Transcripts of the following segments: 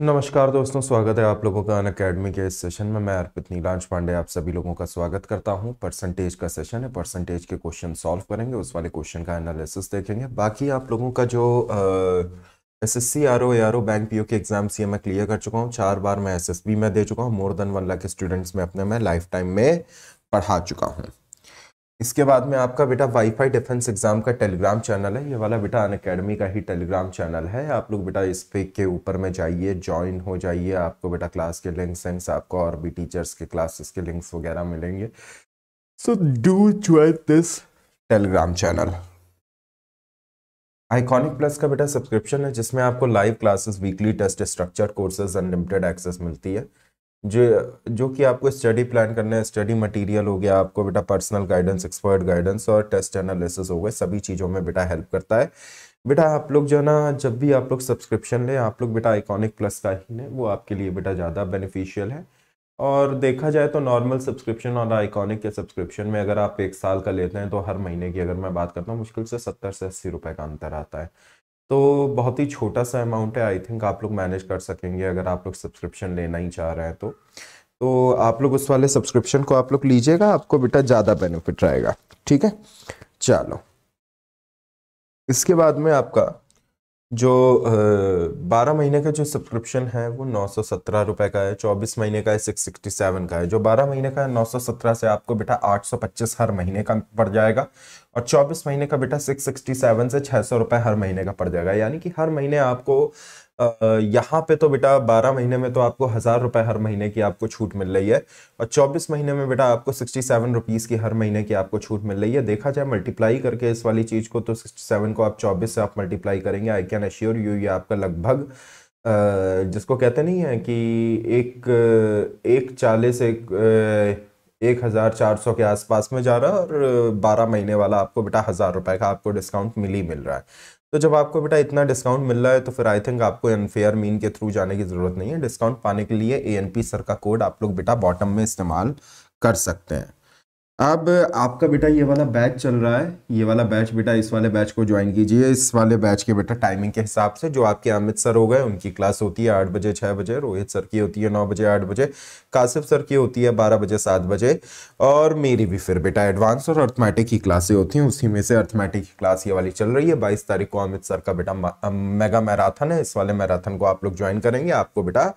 नमस्कार दोस्तों, स्वागत है आप लोगों का अन अकेडमी के इस सेशन में। मैं अर्पित नीलांश पांडे, आप सभी लोगों का स्वागत करता हूँ। परसेंटेज का सेशन है परसेंटेज के क्वेश्चन सॉल्व करेंगे, उस वाले क्वेश्चन का एनालिसिस देखेंगे। बाकी आप लोगों का जो S S C R O R O bank PO के एग्ज़ाम्स ये मैं क्लियर कर चुका हूँ। चार बार मैं एस एस बी में दे चुका हूँ more than one lakh students में अपने, मैं लाइफ टाइम में पढ़ा चुका हूँ। इसके बाद में आपका बेटा वाईफाई डिफेंस एग्ज़ाम का टेलीग्राम चैनल है। ये वाला बेटा अन अकेडमी का ही टेलीग्राम चैनल है। आप लोग बेटा इस पे के ऊपर में जाइए ज्वाइन हो जाइए। आपको बेटा क्लास के लिंक्स एंड्स आपको और भी टीचर्स के क्लासेस के लिंक्स वगैरह मिलेंगे। So do join this telegram channel iconic plus का बेटा सब्सक्रिप्शन है, जिसमें आपको live classes weekly test structure courses unlimited access मिलती है। जो जो कि आपको स्टडी प्लान करना है स्टडी मटेरियल हो गया, आपको बेटा पर्सनल गाइडेंस एक्सपर्ट गाइडेंस और टेस्ट एनालिसिस हो गए, सभी चीज़ों में बेटा हेल्प करता है। बेटा आप लोग जो है ना, जब भी आप लोग सब्सक्रिप्शन लें, आप लोग बेटा आइकॉनिक प्लस का ही लें, वो आपके लिए बेटा ज़्यादा बेनिफिशियल है। और देखा जाए तो नॉर्मल सब्सक्रिप्शन और आइकॉनिक के सब्सक्रिप्शन में अगर आप एक साल का लेते हैं तो हर महीने की अगर मैं बात करता हूँ, मुश्किल से सत्तर से अस्सी रुपये का अंतर आता है। तो बहुत ही छोटा सा अमाउंट है आई थिंक आप लोग मैनेज कर सकेंगे अगर आप लोग सब्सक्रिप्शन लेना ही चाह रहे हैं तो। तो आप लोग उस वाले सब्सक्रिप्शन को आप लोग लीजिएगा, आपको बेटा ज़्यादा बेनिफिट रहेगा, ठीक है? चलो। इसके बाद में आपका जो बारह महीने का जो सब्सक्रिप्शन है, वो नौ सौ सत्रह रुपये का है, चौबीस महीने का है सिक्स सिक्सटी सेवन का है। जो बारह महीने का है, नौ सौ सत्रह से आपको बेटा आठ सौ पच्चीस हर महीने का पड़ जाएगा। और चौबीस महीने का बेटा सिक्स सिक्सटी सेवन से छः सौ रुपये हर महीने का पड़ जाएगा। यानी कि हर महीने आपको यहाँ पे तो बेटा बारह महीने में तो आपको हज़ार रुपए हर महीने की आपको छूट मिल रही है और चौबीस महीने में बेटा आपको सिक्सटी सेवन रुपीज़ की हर महीने की आपको छूट मिल रही है। देखा जाए मल्टीप्लाई करके इस वाली चीज़ को तो सिक्सटी सेवन को आप चौबीस से आप मल्टीप्लाई करेंगे। आई कैन अश्योर यू ये आपका लगभग जिसको कहते नहीं है कि एक एक चालीस, एक एक हज़ार चार सौ के आसपास में जा रहा है और बारह महीने वाला आपको बेटा हज़ार रुपये का आपको डिस्काउंट मिल ही मिल रहा है। तो जब आपको बेटा इतना डिस्काउंट मिल रहा है तो फिर आई थिंक आपको अनफेयर मीन के थ्रू जाने की ज़रूरत नहीं है। डिस्काउंट पाने के लिए ए एन पी सर का कोड आप लोग बेटा बॉटम में इस्तेमाल कर सकते हैं। अब आपका बेटा ये वाला बैच चल रहा है, ये वाला बैच बेटा, इस वाले बैच को ज्वाइन कीजिए। इस वाले बैच के बेटा टाइमिंग के हिसाब से जो आपके अमित सर हो गए, उनकी क्लास होती है आठ बजे छः बजे, रोहित सर की होती है नौ बजे, आठ बजे, कासिफ सर की होती है बारह बजे, सात बजे, और मेरी भी फिर बेटा एडवांस और अर्थमेटिक की क्लासें होती हैं, उसी में से अर्थमेटिक की क्लास ये वाली चल रही है। बाईस तारीख को अमित सर का बेटा मेगा मैराथन है, इस वाले मैराथन को आप लोग ज्वाइन करेंगे। आपको बेटा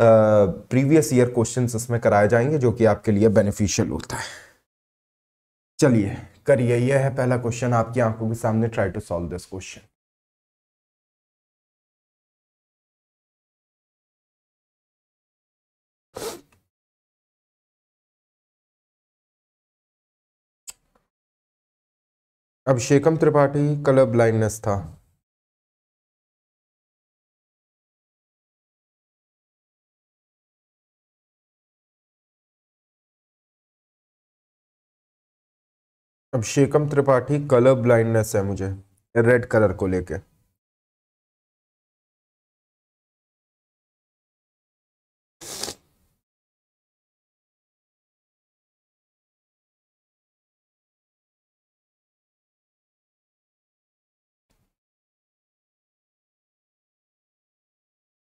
प्रीवियस ईयर क्वेश्चन इसमें कराए जाएँगे, जो कि आपके लिए बेनिफिशियल होता है। चलिए, करिए, यह है पहला क्वेश्चन आपकी आँखों के सामने try to solve this question Abhishekam Tripathi colour blindness था। अभिषेकम त्रिपाठी कलर ब्लाइंडनेस है मुझे रेड कलर को लेके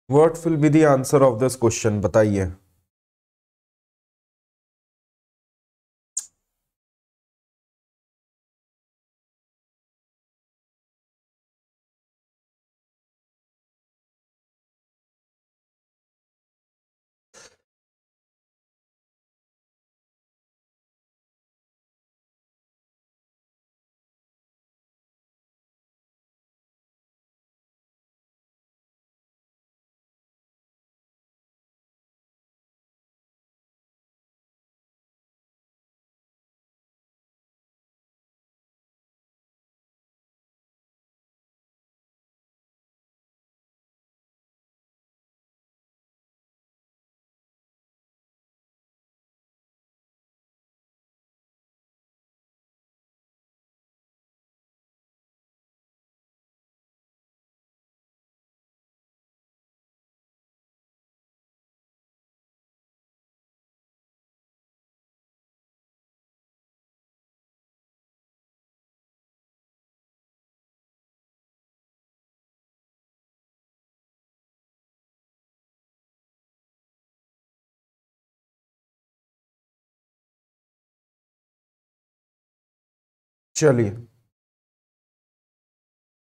What will be the answer of this question? बताइए चलिए।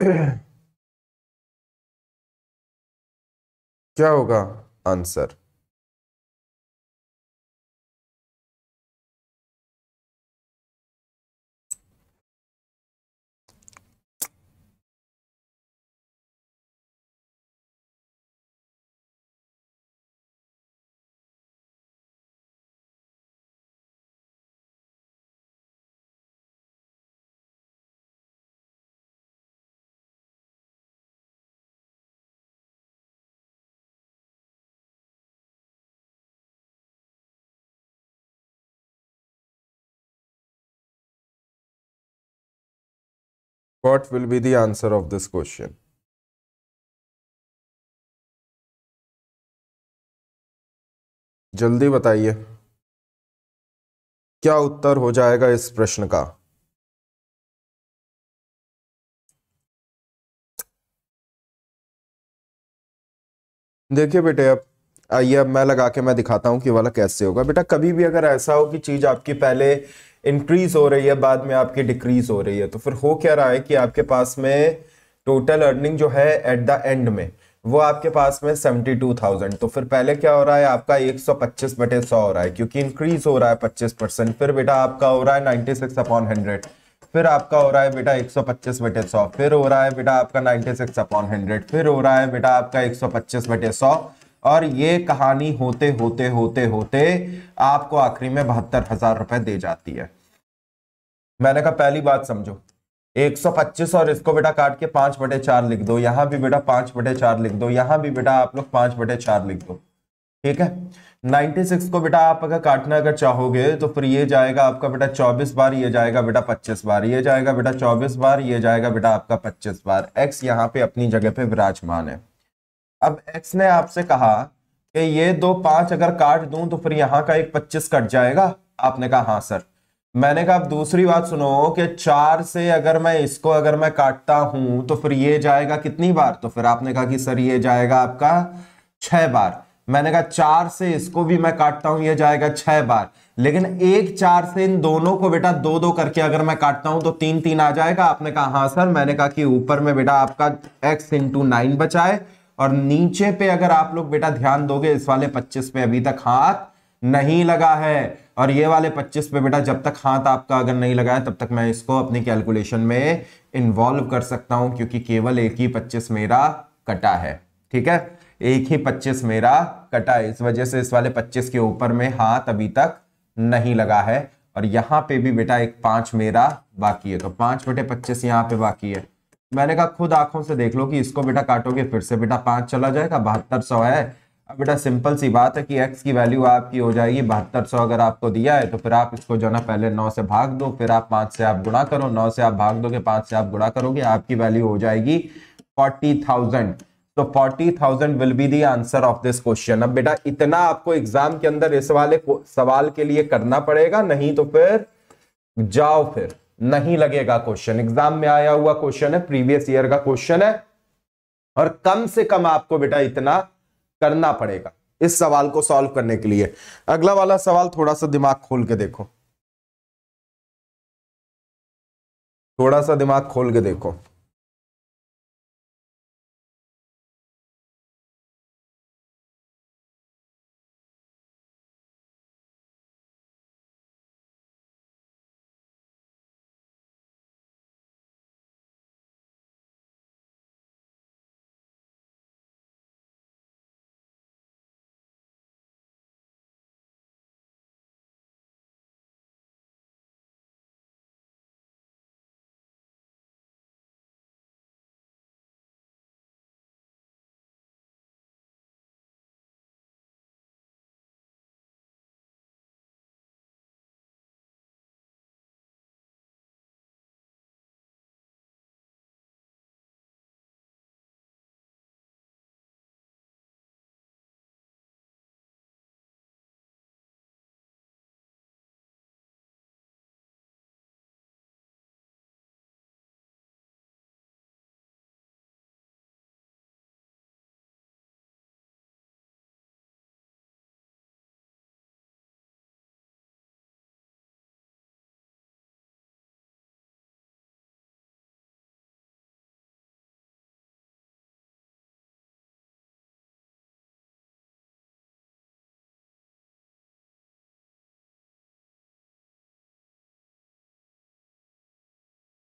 क्या होगा? Answer. What will be the answer of this question. जल्दी बताइए। क्या उत्तर हो जाएगा इस प्रश्न का? देखिए बेटे, अब आइए, अब मैं लगा के मैं दिखाता हूँ कि वाला कैसे होगा। बेटा, कभी भी अगर ऐसा हो कि चीज़ आपकी पहले इंक्रीज हो रही है, बाद में आपकी डिक्रीज हो रही है। तो फिर हो क्या रहा है कि आपके पास में टोटल अर्निंग जो है एट द एंड में, वो आपके पास में सेवेंटी टू थाउज़ेंड तो फिर पहले क्या हो रहा है, आपका एक सौ पच्चीस बटे सौ हो रहा है, क्योंकि इंक्रीज हो रहा है पच्चीस परसेंट। फिर बेटा आपका हो रहा है नाइनटी सिक्स अपॉन हंड्रेड फिर आपका हो रहा है बेटा एक सौ पच्चीस बटे सौ। फिर हो रहा है बेटा आपका नाइनटी सिक्स अपॉन हंड्रेड फिर हो रहा है बेटा आपका एक सौ पच्चीस बटे सौ। और ये कहानी होते होते होते होते आपको आखिरी में बहत्तर हज़ार रुपए दे जाती है। मैंने कहा, पहली बात समझो। 125 और इसको बेटा काट के पाँच बटे चार लिख दो। यहाँ भी बेटा पाँच बटे चार लिख दो। यहाँ भी बेटा आप लोग पाँच बटे चार लिख दो। ठीक है? 96 को बेटा आप अगर काटना अगर चाहोगे तो फिर ये जाएगा आपका बेटा 24 बार, ये जाएगा बेटा 25 बार, ये जाएगा बेटा 24 बार, ये जाएगा बेटा आपका 25 बार। X यहाँ पे अपनी जगह पे विराजमान है। अब x ने आपसे कहा कि ये दो पाँच अगर काट दूँ तो फिर यहाँ का एक पच्चीस कट जाएगा। आपने कहा हाँ सर। मैंने कहा, अब दूसरी बात सुनो कि चार से अगर मैं इसको अगर मैं काटता हूँ तो फिर ये जाएगा कितनी बार? तो फिर आपने कहा कि, सर, ये जाएगा आपका छह बार। मैंने कहा, चार से इसको भी मैं काटता हूँ, ये जाएगा छह बार। लेकिन एक चार से इन दोनों को बेटा दो दो करके अगर मैं काटता हूँ तो तीन तीन आ जाएगा। आपने कहा हाँ सर। मैंने कहा कि, ऊपर में बेटा आपका एक्स इंटू नाइन बचाए और नीचे पे अगर आप लोग बेटा ध्यान दोगे, इस वाले 25 पे अभी तक हाथ नहीं लगा है। और ये वाले 25 पे बेटा, जब तक हाथ आपका अगर नहीं लगा है, तब तक मैं इसको अपनी कैलकुलेशन में इन्वॉल्व कर सकता हूँ, क्योंकि केवल एक ही 25 मेरा कटा है। ठीक है? एक ही 25 मेरा कटा है। इस वजह से इस वाले 25 के ऊपर में हाथ अभी तक नहीं लगा है। और यहाँ पे भी बेटा एक पाँच मेरा बाकी है। तो पाँच बटे पच्चीस यहाँ पे बाकी है। मैंने कहा, खुद आँखों से देख लो कि इसको बेटा काटोगे, फिर से बेटा पाँच चला जाएगा, बहत्तर सौ है। अब बेटा सिंपल सी बात है कि x की वैल्यू आपकी हो जाएगी बहत्तर सौ अगर आपको दिया है तो फिर आप इसको जो ना पहले नौ से भाग दो, फिर आप पाँच से आप गुणा करो, नौ से आप भाग दोगे, पाँच से आप गुणा करोगे, आपकी वैल्यू हो जाएगी फोर्टी थाउज़ेंड। तो forty thousand will be the answer of this question अब बेटा इतना आपको एग्ज़ाम के अंदर इस वाले सवाल के लिए करना पड़ेगा, नहीं तो फिर जाओ फिर। नहीं लगेगा क्वेश्चन एग्ज़ाम में आया हुआ क्वेश्चन है प्रीवियस ईयर का क्वेश्चन है। और कम से कम आपको बेटा इतना करना पड़ेगा इस सवाल को सॉल्व करने के लिए। अगला वाला सवाल थोड़ा सा दिमाग खोल के देखो। थोड़ा सा दिमाग खोल के देखो।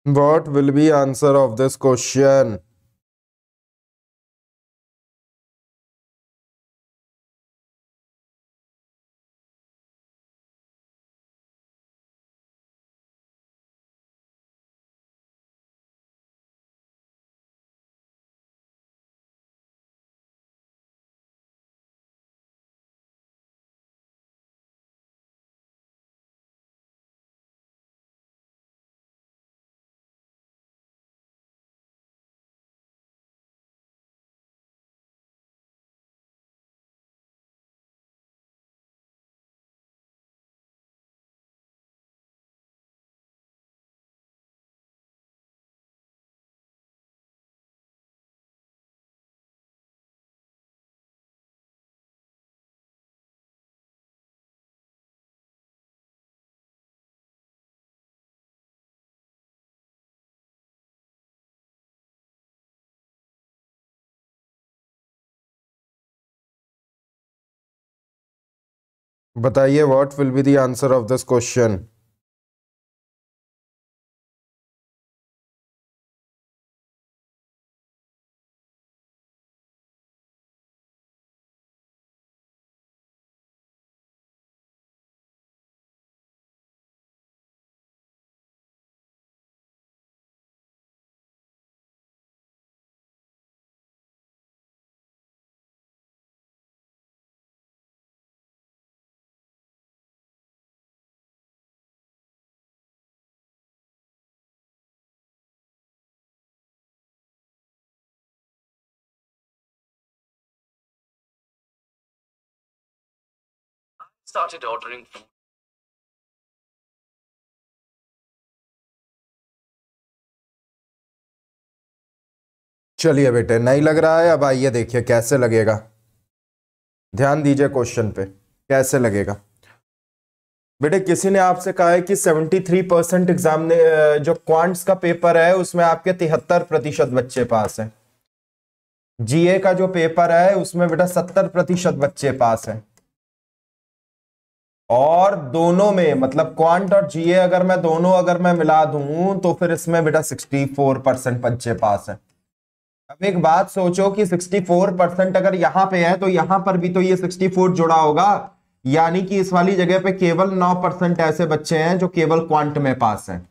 What will be answer of this question? बताइए what will be the answer of this question started ordering food. चलिए बेटे, नहीं लग रहा है? अब आइए देखिए, कैसे लगेगा? ध्यान दीजिए क्वेश्चन पे, कैसे लगेगा? बेटे, किसी ने आपसे कहा है कि 73 परसेंट एग्ज़ाम जो क्वांट्स का पेपर है, उसमें आपके तिहत्तर प्रतिशत बच्चे पास हैं। जीए का जो पेपर है, उसमें बेटा 70 प्रतिशत बच्चे पास हैं। और दोनों में मतलब क्वांट और जीए अगर मैं दोनों अगर मैं मिला दूँ तो फिर इसमें बेटा 64 परसेंट बच्चे पास है। अब एक बात सोचो कि 64 परसेंट अगर यहाँ पे है तो यहाँ पर भी तो ये 64 जुड़ा होगा। यानी कि इस वाली जगह पे केवल 9 परसेंट ऐसे बच्चे हैं जो केवल क्वांट में पास हैं।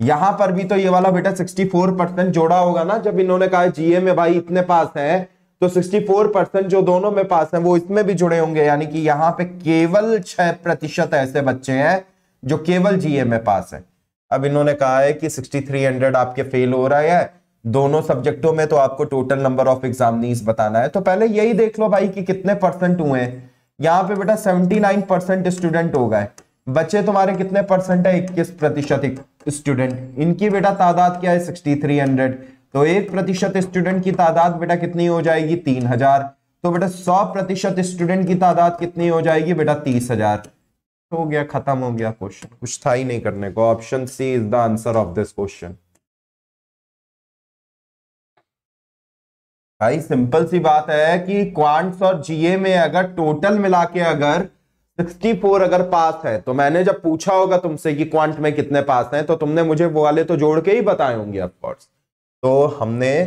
यहाँ पर भी तो ये वाला बेटा 64 परसेंट जोड़ा होगा ना, जब इन्होंने कहा जीए में भाई इतने पास है तो 64 परसेंट जो दोनों में पास हैं, वो इसमें भी जुड़े होंगे, यानी कि यहाँ पे केवल छह प्रतिशत ऐसे बच्चे हैं जो केवल जीए में पास है। अब इन्होंने कहा है कि 6300 आपके फेल हो रहा है। दोनों सब्जेक्टों में तो आपको टोटल नंबर ऑफ़ एग्जामिनीज बताना है। तो पहले यही देख लो भाई कि कितने परसेंट हुए हैं। यहाँ पे बेटा 79 परसेंट स्टूडेंट हो गए। बच्चे तुम्हारे कितने परसेंट है? इक्कीस प्रतिशत स्टूडेंट इनकी बेटा तादाद क्या है? सिक्सटी थ्री हंड्रेड तो एक प्रतिशत स्टूडेंट की तादाद बेटा कितनी हो जाएगी? तीन हज़ार। तो बेटा सौ प्रतिशत स्टूडेंट की तादाद कितनी हो जाएगी? बेटा तीस हज़ार। हो गया, खत्म हो गया क्वेश्चन। कुछ था ही नहीं करने को। Option C is the answer of this question. भाई, सिंपल सी बात है कि क्वांट्स और जीए में अगर टोटल मिला के अगर 64 अगर पास है तो मैंने जब पूछा होगा तुमसे कि क्वांट में कितने पास हैं तो तुमने मुझे वो वाले तो जोड़ के ही बताए होंगे ऑफकोर्स तो हमने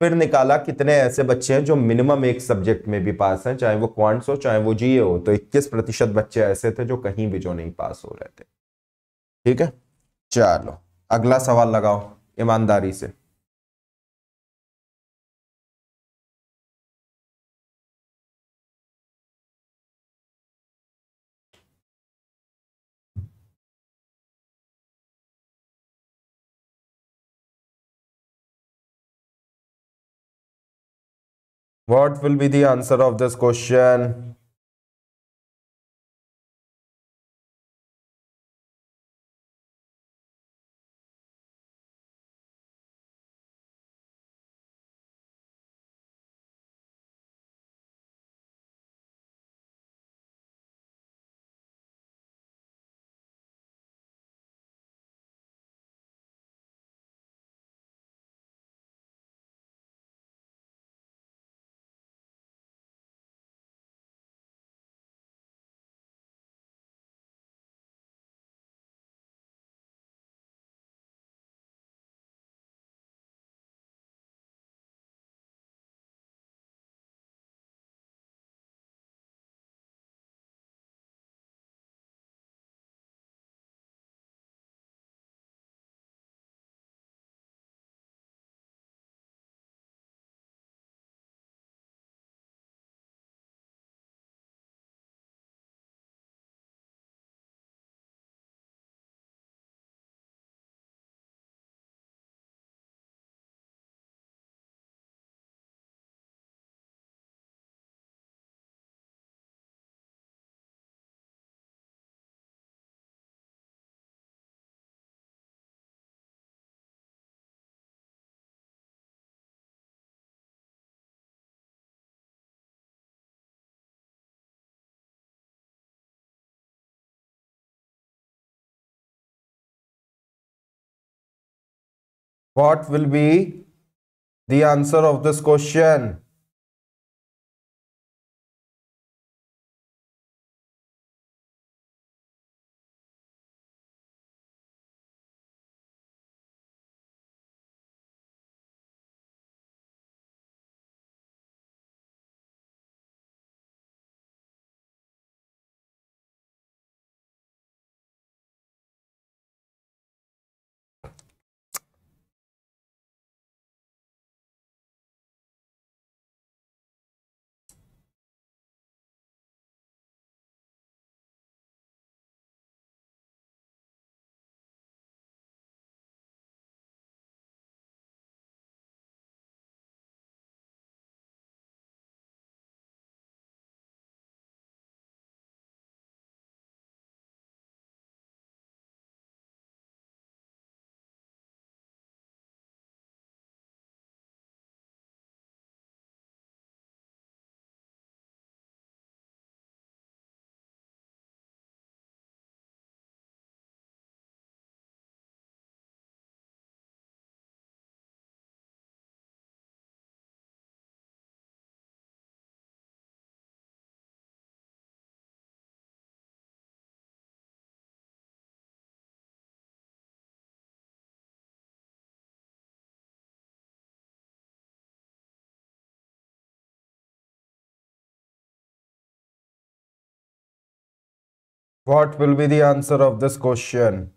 फिर निकाला कितने ऐसे बच्चे हैं जो मिनिमम एक सब्जेक्ट में भी पास हैं, चाहे वो क्वांट्स हो, चाहे वो जीए हो तो 21 प्रतिशत बच्चे ऐसे थे जो कहीं भी जो नहीं पास हो रहे थे। ठीक है? चलो, अगला सवाल लगाओ, ईमानदारी से। What will be the answer of this question? What will be the answer of this question what will be the answer of this question?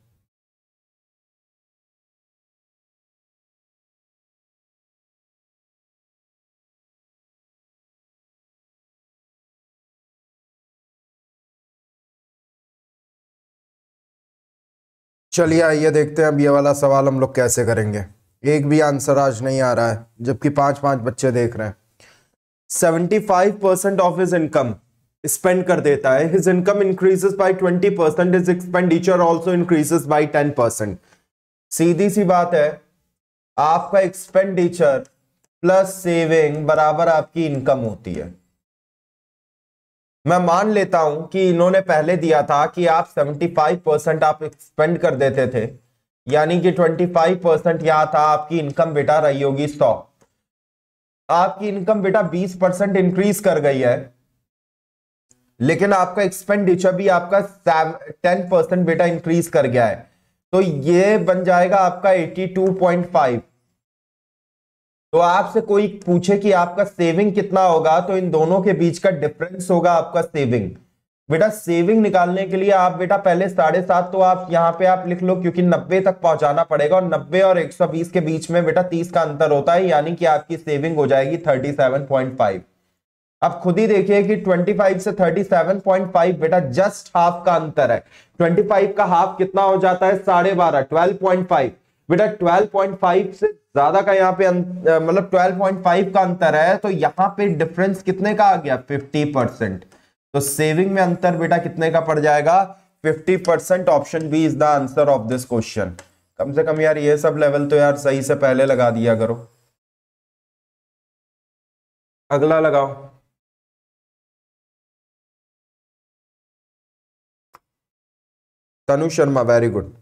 चलिए आइए देखते हैं अब ये वाला सवाल हम लोग कैसे करेंगे। एक भी आंसर आज नहीं आ रहा है, जबकि पाँच पाँच बच्चे देख रहे हैं। Seventy five percent of his income spend कर देता है. His income increases by twenty percent his expenditure also increases by ten percent सीधी सी बात है, आपका एक्सपेंडिचर प्लस सेविंग बराबर आपकी इनकम होती है. मैं मान लेता हूँ कि इन्होंने पहले दिया था कि आप 75 परसेंट आप एक्सपेंड कर देते थे. यानी कि 25 परसेंट यहाँ था, आपकी इनकम बेटा रही होगी सौ. आपकी इनकम बेटा 20 परसेंट इंक्रीज कर गई है. लेकिन आपका एक्सपेंडिचर भी आपका टेन परसेंट बेटा इंक्रीज कर गया है। तो ये बन जाएगा आपका 82.5 तो आपसे कोई पूछे कि आपका सेविंग कितना होगा तो इन दोनों के बीच का डिफरेंस होगा आपका सेविंग बेटा सेविंग निकालने के लिए आप बेटा पहले साढ़े सात तो आप यहाँ पे आप लिख लो, क्योंकि नब्बे तक पहुंचाना पड़ेगा, और नब्बे और एक सौ बीस के बीच में बेटा तीस का अंतर होता है, यानी कि आपकी सेविंग हो जाएगी थर्टी सेवन पॉइंट फाइव अब खुद ही देखिए कि 25 से 37.5 बेटा जस्ट हाफ़ का अंतर है। 25 का हाफ़ कितना हो जाता है? साढ़े बारह ट्वेल्व बेटा 12.5 से ज़्यादा का यहाँ पे मतलब 12.5 का अंतर है तो यहाँ पे डिफरेंस कितने का आ गया? 50 परसेंट तो सेविंग में अंतर बेटा कितने का पड़ जाएगा? 50 percent option B is the answer of this question कम से कम यार ये सब लेवल तो यार सही से पहले लगा दिया करो। अगला लगाओ। तनु शर्मा वेरी गुड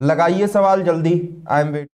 लगाइए सवाल जल्दी आई एम वेट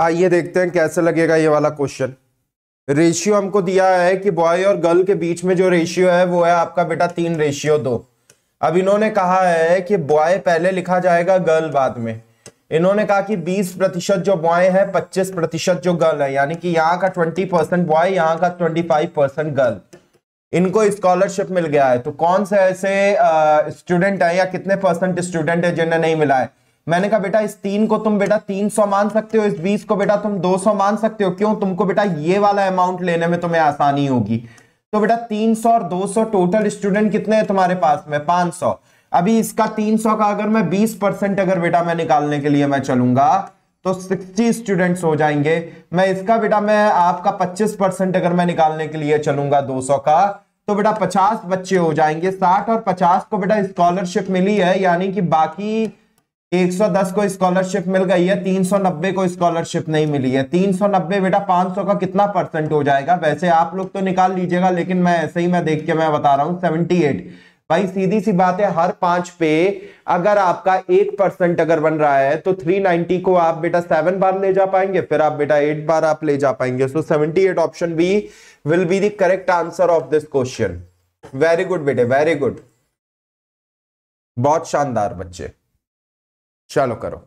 आइए देखते हैं कैसे लगेगा ये वाला क्वेश्चन रेशियो हमको दिया है कि बॉय और गर्ल के बीच में जो रेशियो है, वो है आपका बेटा तीन रेशियो दो. अब इन्होंने कहा है कि बॉय पहले लिखा जाएगा गर्ल बाद में. इन्होंने कहा कि 20 प्रतिशत जो बॉय है 25 प्रतिशत जो गर्ल है. यानी कि यहाँ का 20 परसेंट बॉय यहाँ का 25 परसेंट गर्ल इनको स्कॉलरशिप मिल गया है. तो कौन से ऐसे स्टूडेंट है या कितने परसेंट स्टूडेंट है जिन्हें नहीं मिला है? मैंने कहा, बेटा, इस तीन को तुम, बेटा 300 मान सकते हो, इस 20 को, बेटा, तुम 200 मान सकते हो। क्यों? तुमको, बेटा, ये वाला अमाउंट लेने में तुम्हें आसानी होगी। तो बेटा 300 और 200 टोटल स्टूडेंट कितने हैं तुम्हारे पास में? 500 अभी इसका 300 का अगर मैं 20 परसेंट अगर बेटा मैं निकालने के लिए मैं चलूँगा तो 60 स्टूडेंट्स हो जाएँगे। मैं इसका, बेटा, मैं आपका 25 परसेंट अगर मैं निकालने के लिए चलूँगा 200 का तो बेटा 50 बच्चे हो जाएँगे। 60 और 50 को बेटा स्कॉलरशिप मिली है, यानी कि बाकी 110 को स्कॉलरशिप मिल गई है 390 को स्कॉलरशिप नहीं मिली है। 390 बेटा 500 का कितना परसेंट हो जाएगा? वैसे आप लोग तो निकाल लीजिएगा, लेकिन मैं ऐसे ही मैं देख के मैं बता रहा हूँ 78 भाई सीधी सी बात है, हर पाँच पे अगर आपका एक परसेंट अगर बन रहा है तो 390 को आप बेटा सेवन बार ले जा पाएँगे, फिर आप बेटा एट बार आप ले जा पाएँगे। So so 78 option B will be the correct answer of this question very good बेटे वेरी गुड बहुत शानदार बच्चे। चलो करो।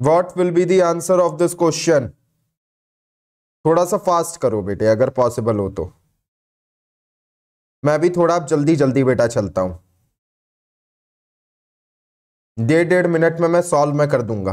What will be the answer of this question थोड़ा सा फास्ट करो बेटे, अगर पॉसिबल हो तो। मैं भी थोड़ा जल्दी जल्दी बेटा चलता हूँ। डेढ़ डेढ़ मिनट में मैं सॉल्व मैं कर दूँगा।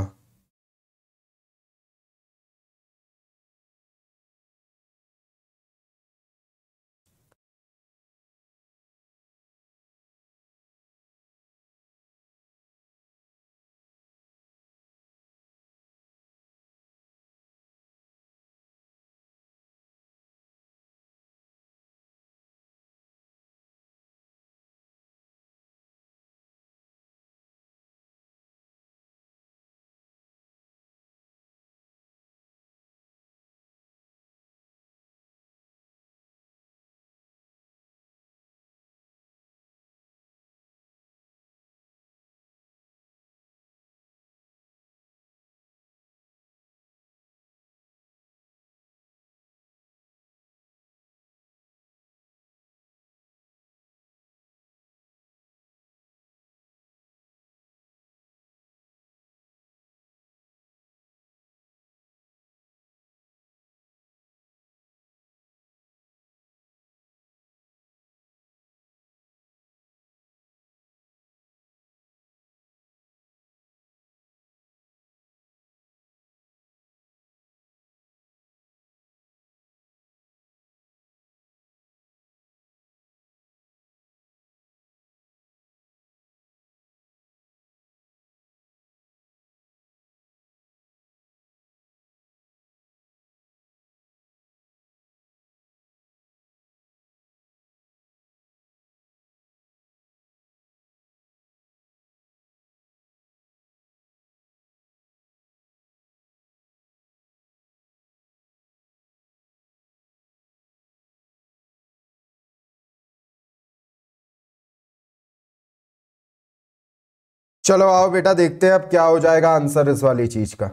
चलो आओ बेटा, देखते हैं अब क्या हो जाएगा आंसर इस वाली चीज़ का।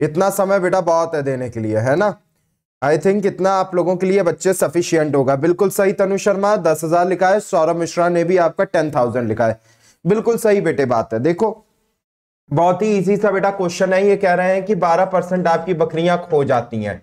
इतना समय बेटा बहुत है देने के लिए, है ना? आई थिंक इतना आप लोगों के लिए बच्चे सफिशियंट होगा। बिल्कुल सही तनु शर्मा, दस हज़ार लिखा है, सौरभ मिश्रा ने भी आपका टेन थाउज़ेंड लिखा है। बिल्कुल सही बेटे बात है। देखो, बहुत ही इजी सा बेटा क्वेश्चन है, ये कह रहे हैं कि बारह परसेंट आपकी बकरियाँ खो जाती हैं।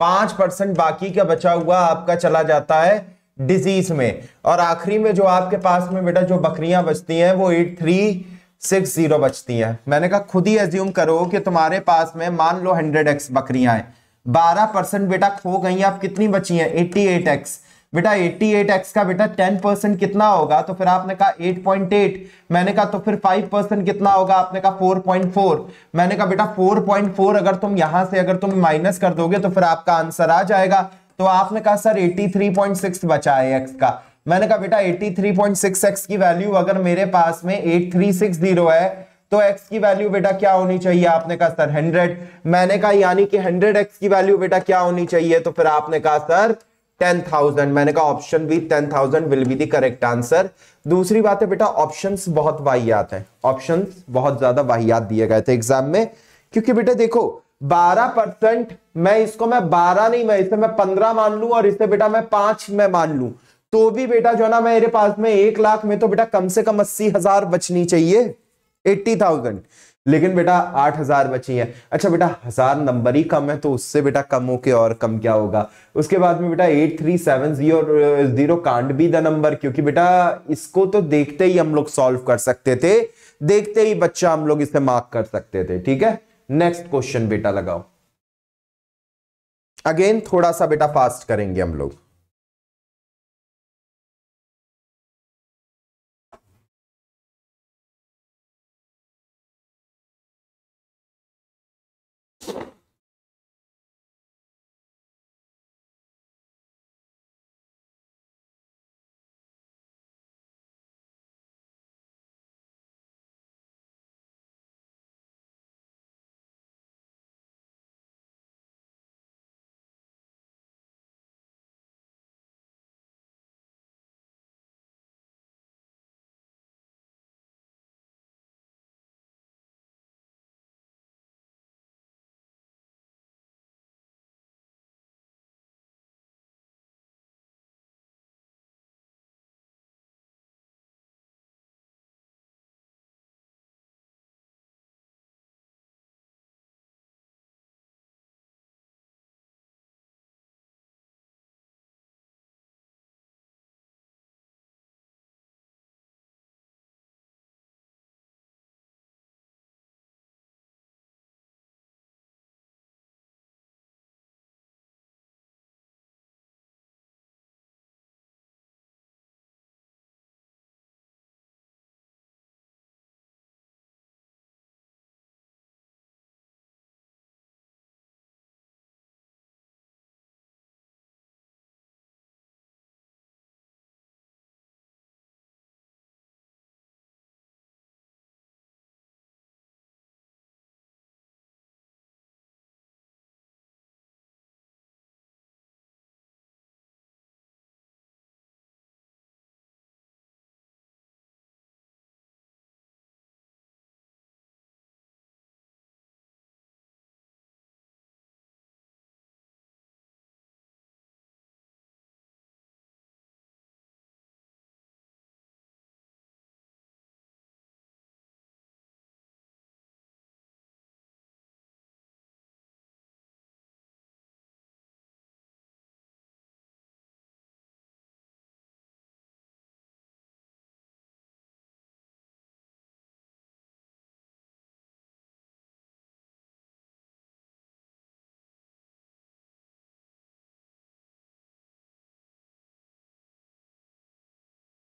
पाँच परसेंट बाकी का बचा हुआ आपका चला जाता है डिज़ीज़ में। और आखिरी में जो आपके पास में बेटा जो बकरियाँ बचती हैं, वो एट थ्री सिक्स ज़ीरो बचती है। मैंने कहा, खुद ही एज्यूम करो कि तुम्हारे पास में, मान लो हंड्रेड एक्स बकरियाँ हैं। बारह परसेंट बेटा खो गई आप कितनी बची हैं? Eighty eight x. बेटा 88 एक्स का बेटा 10 परसेंट कितना होगा? तो फिर आपने कहा 8.8 मैंने कहा तो फिर 5 परसेंट कितना होगा? आपने कहा 4.4 मैंने कहा, बेटा 4.4 अगर तुम यहाँ से अगर तुम माइनस कर दोगे तो फिर आपका आंसर आ जाएगा। तो आपने कहा, सर 83.6 बचा है एक्स का। मैंने कहा बेटा 83.6x की वैल्यू अगर मेरे पास में 8360 है तो x की वैल्यू बेटा क्या होनी चाहिए? आपने कहा सर 100 मैंने कहा यानी कि 100x की वैल्यू बेटा क्या होनी चाहिए? तो फिर आपने कहा सर 10,000 मैंने कहा option B 10,000 will be the correct answer दूसरी बात है बेटा ऑप्शंस बहुत वाहियात हैं। ऑप्शंस बहुत ज़्यादा वाहियात दिए गए थे एग्ज़ाम में। क्योंकि बेटा देखो 12 परसेंट मैं इसको मैं 12 नहीं मैं इसे मैं 15 मान लू और इसे बेटा मैं पाँच में मान लू। तो भी बेटा जो है ना, मेरे पास में एक लाख में तो बेटा कम से कम अस्सी हज़ार बचनी चाहिए। Eighty thousand. लेकिन बेटा आठ हज़ार बची है। अच्छा बेटा, हज़ार नंबर ही कम है तो उससे बेटा कम हो के और कम क्या होगा? उसके बाद में बेटा eight three seven zero zero can be the number, क्योंकि बेटा इसको तो देखते ही हम लोग सॉल्व कर सकते थे। देखते ही बच्चा हम लोग इसे मार्क कर सकते थे, ठीक है? नेक्स्ट क्वेश्चन बेटा लगाओ। अगेन थोड़ा सा बेटा फास्ट करेंगे हम लोग।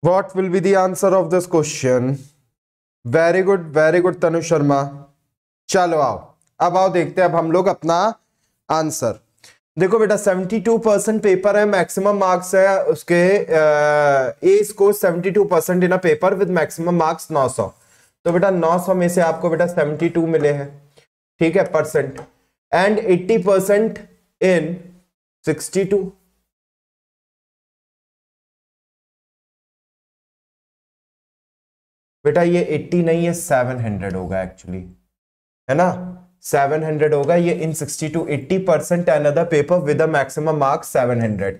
What will be the answer of this question? Very good very good Tanu Sharma चलो आओ। अब आओ, देखते हैं अब हम लोग अपना आंसर देखो बेटा 72 परसेंट पेपर है मैक्सिमम मार्क्स है, उसके a score 72 percent in a paper with maximum marks 900 तो बेटा 900 में से आपको बेटा 72 मिले हैं। ठीक है परसेंट एंड 80 परसेंट इन 62 बेटा, ये 80 नहीं है 700 होगा एक्चुअली है ना? 700 होगा, ये इन 60 to 80 percent another paper with a maximum marks 700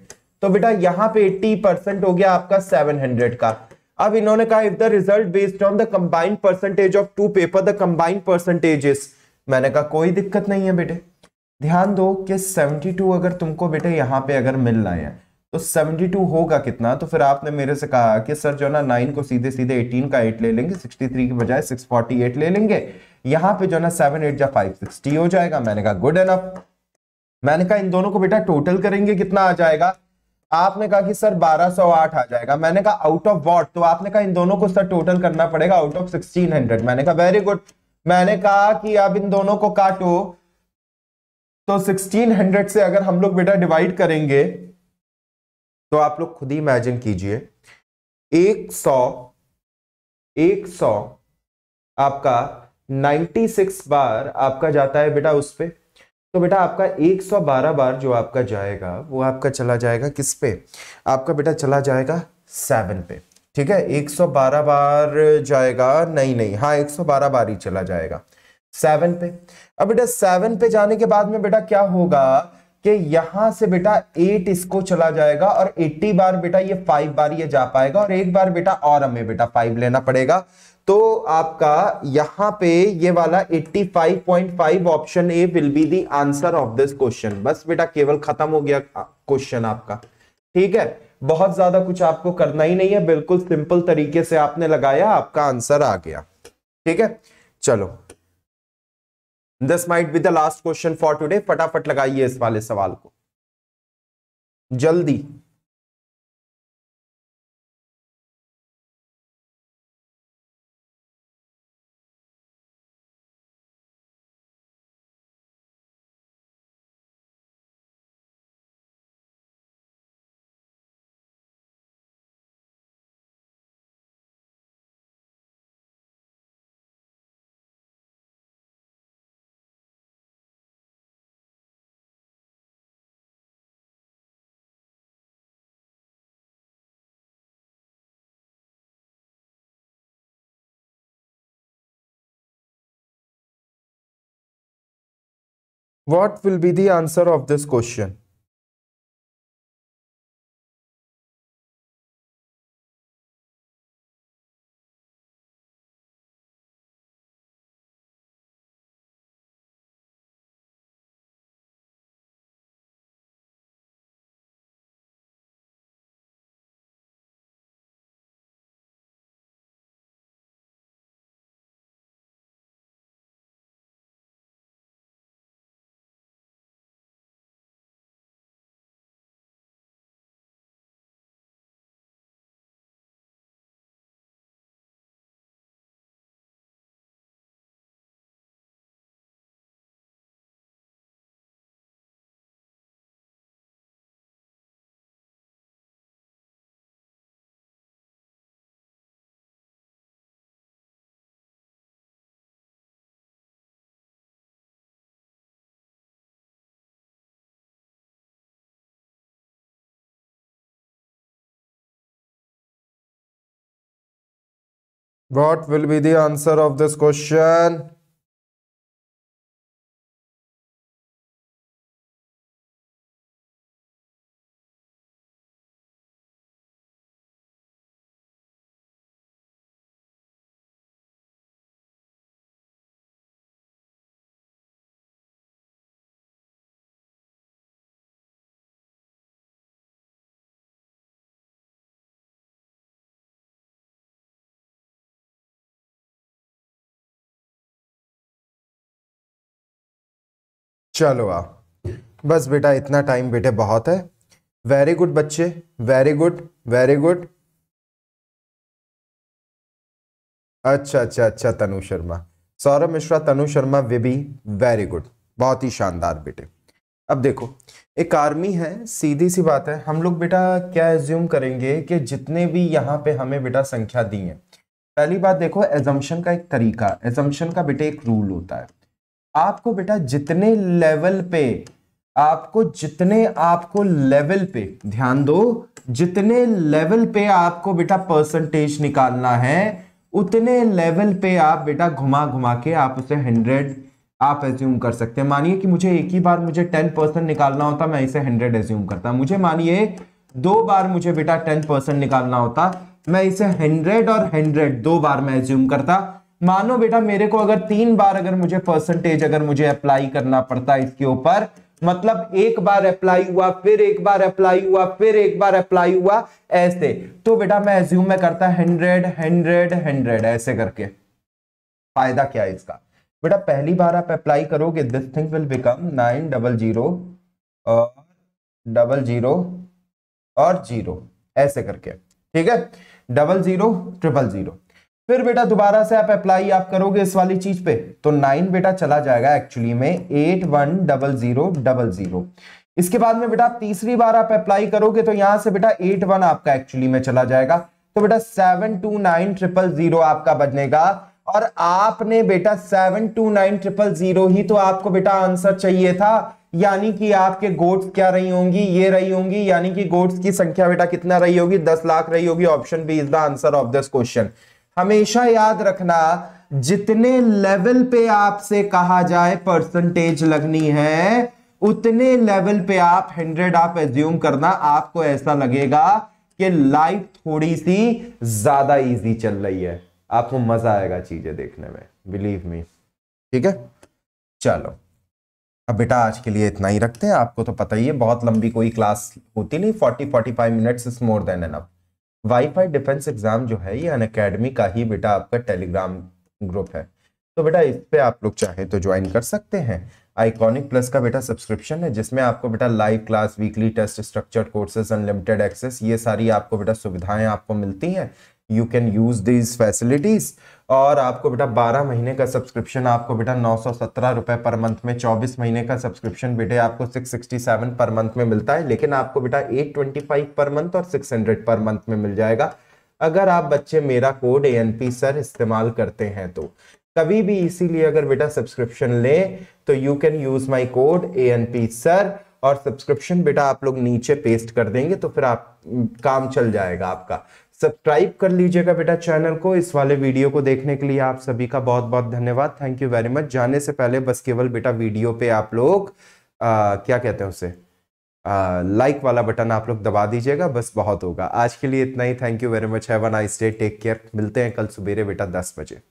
तो बेटा, यहाँ पे 80 परसेंट हो गया आपका 700 का। अब इन्होंने कहा if the result based on the combined percentage of two paper the combined percentages मैंने कहा, कोई दिक्कत नहीं है बेटे। ध्यान दो कि 72 अगर तुमको बेटे यहाँ पे अगर मिल रहा है तो 72 होगा कितना? तो फिर आपने मेरे से कहा कि सर जो ना 9 को सीधे सीधे 18 का 8 ले लेंगे 63 की बजाय 648 ले लेंगे। यहाँ पे जो ना 7 8 जा 560 हो जाएगा। मैंने कहा गुड एनफ मैंने कहा, इन दोनों को बेटा टोटल करेंगे, कितना आ जाएगा? आपने कहा कि, सर 1208 आ जाएगा। मैंने कहा आउट ऑफ़ वॉट तो आपने कहा, इन दोनों को, सर टोटल करना पड़ेगा आउट ऑफ़ 1600 मैंने कहा वेरी गुड मैंने कहा कि, अब इन दोनों को काटो। तो 1600 से अगर हम लोग बेटा डिवाइड करेंगे तो आप लोग खुद ही इमेजिन कीजिए, एक सौ एक सौ आपका 96 बार आपका जाता है बेटा उस पे। तो बेटा आपका 112 बार जो आपका जाएगा, वो आपका चला जाएगा किस पे? आपका बेटा चला जाएगा सेवन पे। ठीक है? 112 बार जाएगा, नहीं नहीं हाँ 112 बार ही चला जाएगा। सेवन पे। अब बेटा सेवन पे जाने के बाद में बेटा क्या होगा? कि यहाँ से बेटा एट इसको चला जाएगा और एट्टी बार बेटा ये फाइव बार ये जा पाएगा और एक बार बेटा और हमें बेटा फाइव लेना पड़ेगा। तो आपका यहाँ पे ये वाला 85.5 option A will be the answer of this question बस बेटा केवल खत्म हो गया क्वेश्चन आपका। ठीक है? बहुत ज़्यादा कुछ आपको करना ही नहीं है। बिल्कुल सिंपल तरीके से आपने लगाया, आपका आंसर आ गया। ठीक है? चलो। This might be the last question for today फटाफट लगाइए इस वाले सवाल को। जल्दी। What will be the answer of this question? What will be the answer of this question? चलो आ बस बेटा, इतना टाइम बेटे बहुत है। वेरी गुड बच्चे वेरी गुड वेरी गुड अच्छा अच्छा अच्छा तनु शर्मा। सौरभ मिश्रा, तनु शर्मा विबी वेरी गुड बहुत ही शानदार बेटे। अब देखो, एक आर्मी है, सीधी सी बात है। हम लोग बेटा क्या एज्यूम करेंगे कि जितने भी यहाँ पे हमें बेटा संख्या दी है। पहली बात देखो एजम्पन का एक तरीका एजम्पन का बेटे एक रूल होता है। आपको बेटा जितने लेवल पे, आपको जितने आपको लेवल पे, ध्यान दो, जितने लेवल पे आपको बेटा परसेंटेज निकालना है, उतने लेवल पे आप बेटा घुमा घुमा के आप उसे हंड्रेड आप एज्यूम कर सकते हैं। मानिए कि मुझे एक ही बार मुझे टेन परसेंट निकालना होता, मैं इसे हंड्रेड एज्यूम करता। मुझे मानिए, दो बार मुझे बेटा टेन परसेंट निकालना होता, मैं इसे हंड्रेड और हंड्रेड दो बार मैं एज्यूम करता। मानो बेटा, मेरे को अगर तीन बार अगर मुझे परसेंटेज अगर मुझे अप्लाई करना पड़ता इसके ऊपर मतलब एक बार अप्लाई हुआ, फिर एक बार अप्लाई हुआ, फिर एक बार अप्लाई हुआ, ऐसे। तो बेटा, मैं एज्यूम में करता हंड्रेड हंड्रेड हंड्रेड ऐसे करके। फ़ायदा क्या है इसका? बेटा, पहली बार आप अप्लाई करोगे this thing will become nine double zero और डबल ज़ीरो और ज़ीरो ऐसे करके। ठीक है? डबल ज़ीरो ट्रिपल ज़ीरो फिर बेटा दोबारा से आप अप्लाई आप करोगे इस वाली चीज़ पे तो नाइन बेटा चला जाएगा एक्चुअली में eight one double zero double zero इसके बाद में बेटा तीसरी बार आप अप्लाई करोगे तो यहाँ से बेटा एट वन आपका एक्चुअली में चला जाएगा। तो बेटा seven two nine triple zero आपका बनेगा, और आपने बेटा seven two nine triple zero ही तो आपको बेटा आंसर चाहिए था, यानी कि आपके गोट्स क्या रही होंगी, ये रही होंगी, यानी कि गोट्स की संख्या बेटा कितना रही होगी, दस लाख रही होगी option B is the answer of this question हमेशा याद रखना, जितने लेवल पे आपसे कहा जाए परसेंटेज लगनी है, उतने लेवल पे आप हंड्रेड आप एज्यूम करना, आपको ऐसा लगेगा कि लाइफ थोड़ी सी ज़्यादा इजी चल रही है। आपको मज़ा आएगा चीज़ें देखने में बिलीव मी ठीक है? चलो। अब बेटा आज के लिए इतना ही रखते हैं, आपको तो पता ही है, बहुत लंबी कोई क्लास होती नहीं forty forty five minutes is more than enough wifi defence exam जो है, ये अन अकेडमी का ही बेटा आपका टेलीग्राम ग्रुप है। तो बेटा, इस पे आप लोग चाहे तो ज्वाइन कर सकते हैं। आइकॉनिक प्लस का बेटा सब्सक्रिप्शन है, जिसमें आपको बेटा live class weekly test structured courses unlimited access ये सारी आपको बेटा सुविधाएँ आपको मिलती हैं। You can use these facilities और आपको बेटा 12 महीने का सब्सक्रिप्शन आपको बेटा नौ सौ पर मंथ में 24 महीने का सब्सक्रिप्शन बेटे आपको 667 पर मंथ में मिलता है, लेकिन आपको बेटा 825 पर मंथ और 600 पर मंथ में मिल जाएगा। अगर आप बच्चे मेरा कोड ए सर इस्तेमाल करते हैं तो। कभी भी इसीलिए अगर बेटा सब्सक्रिप्शन ले तो you can use my code ANP sir और सब्सक्रिप्शन बेटा आप लोग नीचे पेस्ट कर देंगे तो फिर आप, काम चल जाएगा आपका। सब्सक्राइब कर लीजिएगा बेटा चैनल को। इस वाले वीडियो को देखने के लिए आप सभी का बहुत बहुत धन्यवाद। थैंक यू वेरी मच जाने से पहले बस केवल बेटा वीडियो पे आप लोग आ, क्या कहते हैं उसे लाइक वाला बटन आप लोग दबा दीजिएगा बस बहुत होगा। आज के लिए इतना ही। Thank you very much have a nice day take care मिलते हैं कल सुबेरे बेटा दस बजे।